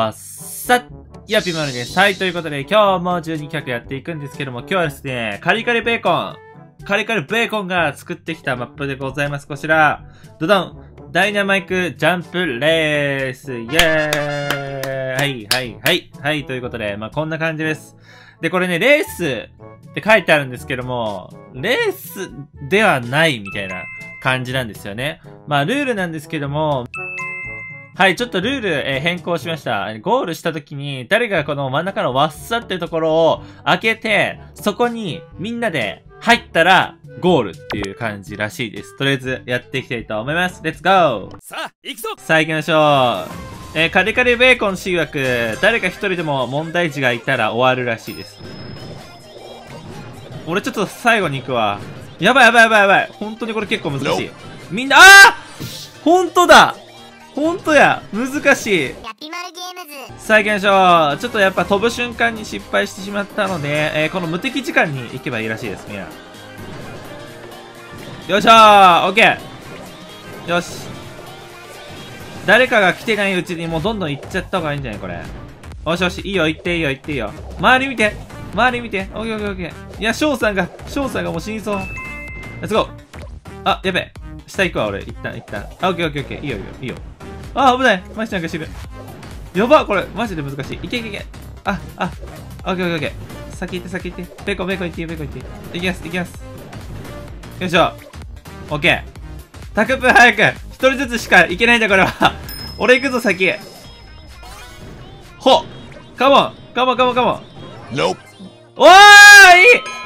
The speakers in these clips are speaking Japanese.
わっさいや、ピマルです。はい、ということで、今日も12企やっていくんですけども、今日はですね、カリカリベーコン、カリカリベーコンが作ってきたマップでございます。こちら、ドドンダイナマイクジャンプレースイェーイはい、はい、はい、はい、ということで、まあ、こんな感じです。で、これね、レースって書いてあるんですけども、レースではないみたいな感じなんですよね。まあ、ルールなんですけども、はい、ちょっとルール、えー、変更しました。ゴールした時に、誰がこの真ん中のワッサってところを開けて、そこにみんなで入ったら、ゴールっていう感じらしいです。とりあえずやっていきたいと思います。レッツゴーさあ、行くぞさあ行きましょう。えー、カリカリベーコン C 枠、誰か一人でも問題児がいたら終わるらしいです。俺ちょっと最後に行くわ。やばいやばいやばいやばい。本当にこれ結構難しい。みんな、ああ本当だほんとや。難しい。さあ行きましょう。ちょっとやっぱ飛ぶ瞬間に失敗してしまったので、えー、この無敵時間に行けばいいらしいですみんなよいしょー。オッケー。よし。誰かが来てないうちにもうどんどん行っちゃった方がいいんじゃない？これ。よしよし。いいよ。行っていいよ。行っていいよ。周り見て。周り見て。オッケーオッケーオッケー。いや翔さんが翔さんがもう死にそう。レッツゴーあやべえ。下行くわ俺。一旦一旦。あオッケーオッケーオッケー。いいよいいよいいよあ、危ないマジなんか死ぬ。やばこれ、マジで難しい。いけいけいけ。あ、あ、オッケーオッケーオッケー。先行って先行って。ベコベコ行ってベコ行って。いきます、いきます。よいしょ。オッケー。タクプ早く一人ずつしか行けないんだ、これは。俺行くぞ、先。ほカモンカモンカモンカモン Nope. おー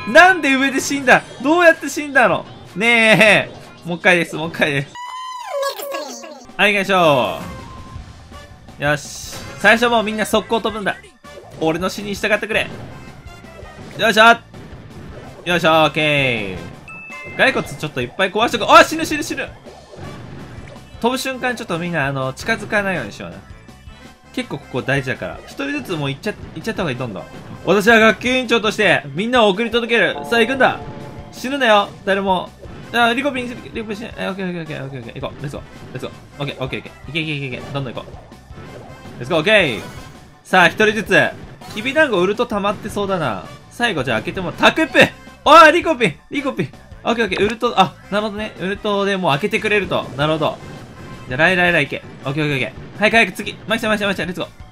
いなんで上で死んだどうやって死んだのねえ。もう一回です、もう一回です。はい、行きましょう。よし。最初もうみんな速攻飛ぶんだ。俺の死に従ってくれ。よいしょよいしょオッケー。骸骨ちょっといっぱい壊してく。あ死ぬ死ぬ死ぬ飛ぶ瞬間ちょっとみんな、あの、近づかないようにしような。結構ここ大事だから。一人ずつもう行っちゃ、行っちゃった方がいい、どんどん。私は学級委員長として、みんなを送り届ける。さあ行くんだ死ぬなよ誰も。あ、リコピン、リコピンしない。オッケーオッケーオッケーオッケー。行こう。レッツゴー。レッツゴー。オッケーオッケーオッケー。いけいけいけいけ。どんどん行こう。レッツゴー、オッケー。さあ、一人ずつ。きび団子売ると溜まってそうだな。最後じゃあ開けても、タクップおーリコピンリコピンオッケーオッケー。ウルト、あ、なるほどね。ウルトでもう開けてくれると。なるほど。じゃあ、ライライライ行け。オッケーオッケーオッケー。早く早く次。マキちゃんマキちゃんマキちゃん。レッツゴー。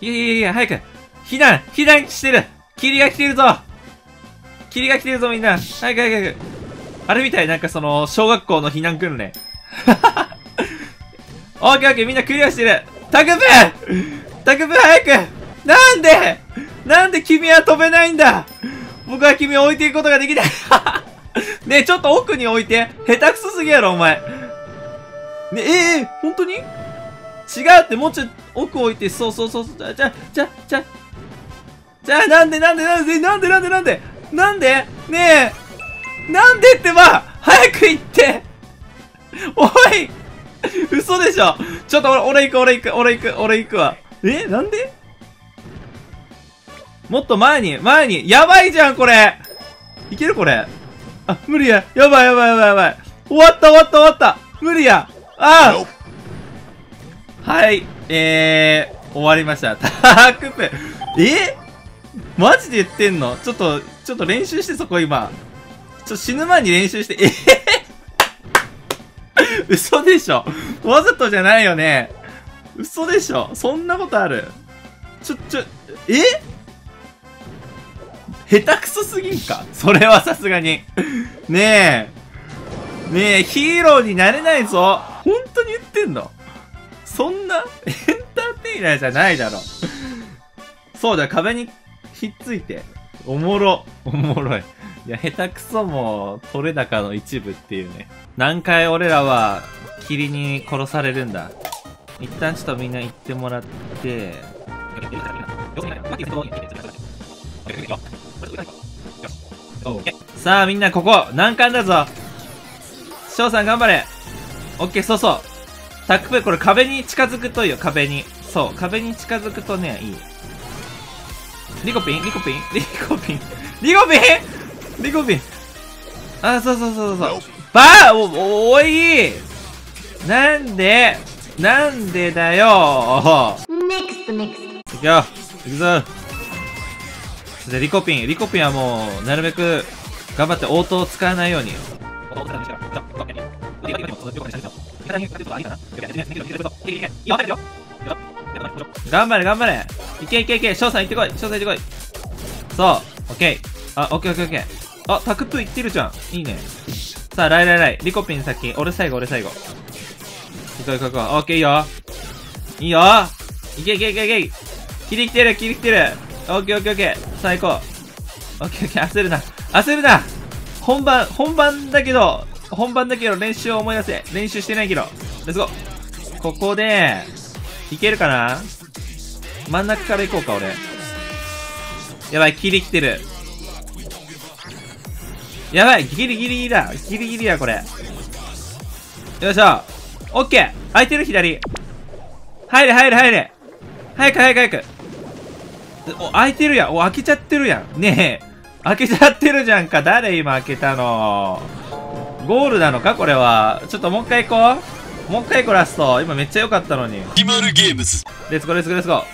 いやいやいや早く。避難避難してる霧が来てるぞ霧が来てるぞみんな早く早く早く。あれみたい、なんかその、小学校の避難訓練。オッケーオッケー、みんなクリアしてる。タクプ!タクプ早く!なんで?なんで君は飛べないんだ?僕は君を置いていくことができない。ねえ、ちょっと奥に置いて。下手くそすぎやろ、お前。ねえ、えー、本当に?違うって、もうちょい奥置いて、そうそうそうそう。じゃ、じゃ、じゃ、じゃ、じゃ、なんでなんでなんでなんでなんでなんで?なんで?ねえ。なんでってば早く行っておい嘘でしょちょっと俺、俺行く、俺行く、俺行く、俺行くわ。えなんで？もっと前に、前に。やばいじゃん、これいけるこれ？あ、無理や。やばいやばいやばいやばい。終わった終わった終わった無理やあはい。えー、終わりました。タークペ。え？マジで言ってんの？ちょっと、ちょっと練習してそこ今。ちょ、死ぬ前に練習して、えー、嘘でしょわざとじゃないよね嘘でしょそんなことあるちょ、ちょ、え？下手くそすぎんか？それはさすがに。ねえ。ねえ、ヒーローになれないぞ本当に言ってんの？そんなエンターテイナーじゃないだろ。そうだ、壁にひっついて。おもろ。おもろい。いや、下手くそも取れ高の一部っていうね。何回俺らは霧に殺されるんだ。一旦ちょっとみんな行ってもらって、さあみんなここ。難関だぞ。翔さん頑張れ。オッケーそうそう。タックプこれ壁に近づくといいよ。壁に。そう。壁に近づくとねいい。リコピン？リコピン？リコピン？リコピン？リコピンあ、そうそうそうそう。ばあお、おいなんでなんでだよ NEXT 行くよ行くぞそしてリコピンリコピンはもうなるべく頑張って応答を使わないように頑張れ頑張れいけいけいけ翔さん行ってこい翔さん行ってこいそうオッケーあオッケーオッケーオッケーあタクプー行ってるじゃん。いいね。さあライライライリコピン先。俺最後俺最後。行こう行こう行こう。オッケーいいよ。いいよ。いけいけいけいけ。切り来てる切り来てる。オッケーオッケーオッケー。さあ行こう。オッケーオッケー。焦るな。焦るな。本番本番だけど本番だけど練習を思い出せ。練習してないけど。レッツゴーここでいけるかな？真ん中から行こうか俺。やばい切り来てる。やばいギリギリだ。ギリギリやこれ。よいしょ。オッケー。空いてる？左。入れ入れ入れ。早く早く早く。お開いてるやん。お開けちゃってるやん。ねえ。開けちゃってるじゃんか。誰今開けたの？ゴールなのかこれは？ちょっともう一回行こう。もう一回行こうラスト。今めっちゃ良かったのに。決まるゲームズレッツゴーレッツゴーレッツゴー。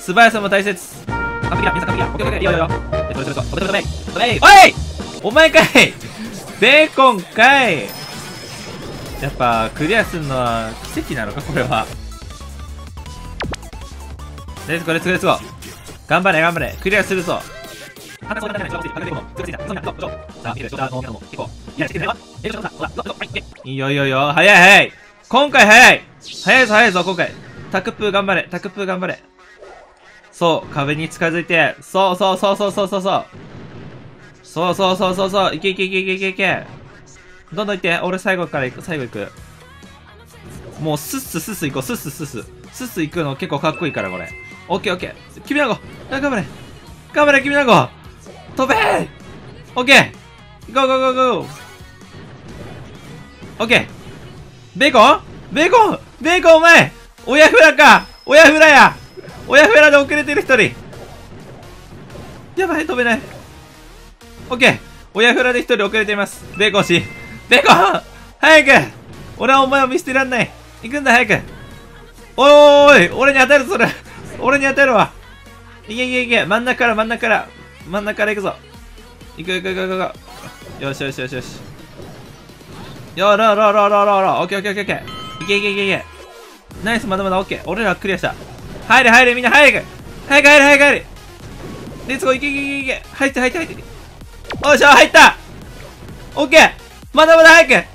素早さも大切。完璧だ。皆さん完璧だ。オッケーオッケー。いいよいいよお前かい。ベーコンかいやっぱクリアするのは奇跡なのかこれは。レッツゴレッツゴレッツゴ頑張れ頑張れ。クリアするぞ。いいよいいよいいよ早い早い今回早い早いぞ早いぞ今回タクプー頑張れタクプー頑張れそう壁に近づいてそうそうそうそうそうそうそうそうそうそうそうそう。いけいけいけいけいけいけ。どんどんいって。俺最後から行く。最後行く。もうスッススッス行こう。スッススッススッス行くの結構かっこいいからこれオッケーオッケー君なご頑張れ頑張れ君なご飛べーオッケーゴーゴーゴーゴーオッケーベーコンベーコンベーコンお前親フラか親フラや親フラで遅れてる一人やばい飛べないオッケー親フラで一人遅れています。ベーコンしベーコン早く。俺はお前を見捨てらんない。行くんだ早く。おーい俺に当たるそれ俺に当たるわ。いけいけいけ。真ん中から真ん中から。真ん中から行くぞ。行く行く行く行く。行くよしよしよしよし。よろろろろろろオッケーオッケーオッケーオッケー。いけいけいけいけ。ナイスまだまだオッケー。俺らクリアした。入れ入れみんな早く。早く入れ早く入れ。レッツゴーいけいけいけいけ。入って入って入って。おっしゃ入った。オッケー。まだまだ早く。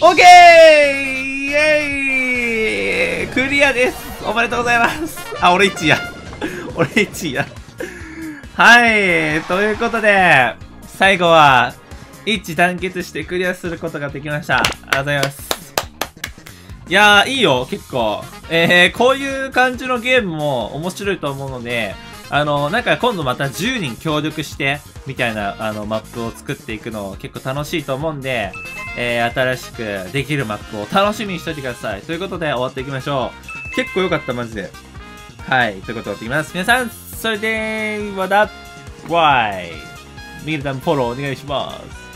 オッケー。イエーイ。クリアです。おめでとうございます。あ俺1位や。俺1位や。はい。ということで最後は一致団結してクリアすることができました。ありがとうございます。いやー、いいよ、結構。えー、こういう感じのゲームも面白いと思うので、あの、なんか今度また10人協力して、みたいな、あの、マップを作っていくの結構楽しいと思うんで、えー、新しくできるマップを楽しみにしといてください。ということで終わっていきましょう。結構良かった、マジで。はい、ということで終わっていきます。皆さん、それではだ、わい。ミルダムフォローお願いします。